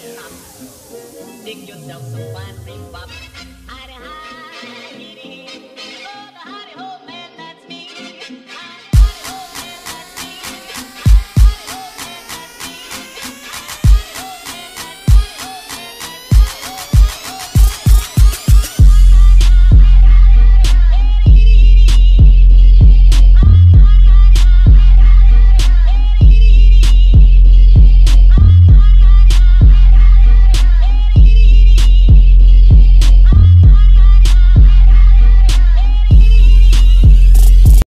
your top. Dig yourself some fine cream pop.